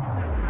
え?